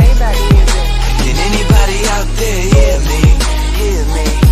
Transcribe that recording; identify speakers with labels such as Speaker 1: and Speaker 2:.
Speaker 1: Maybach music. Can anybody out there hear me? Hear me?